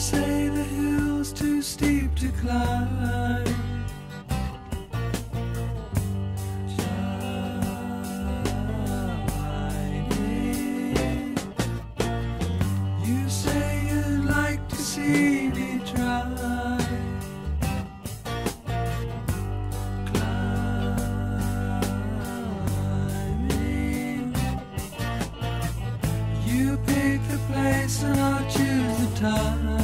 say the hill's too steep to climb. You pick the place and I'll choose the time.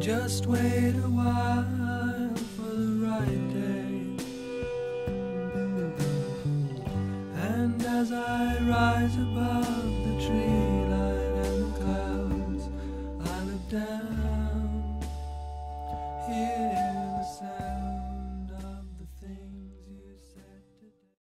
Just wait a while for the right day. And as I rise above the trees.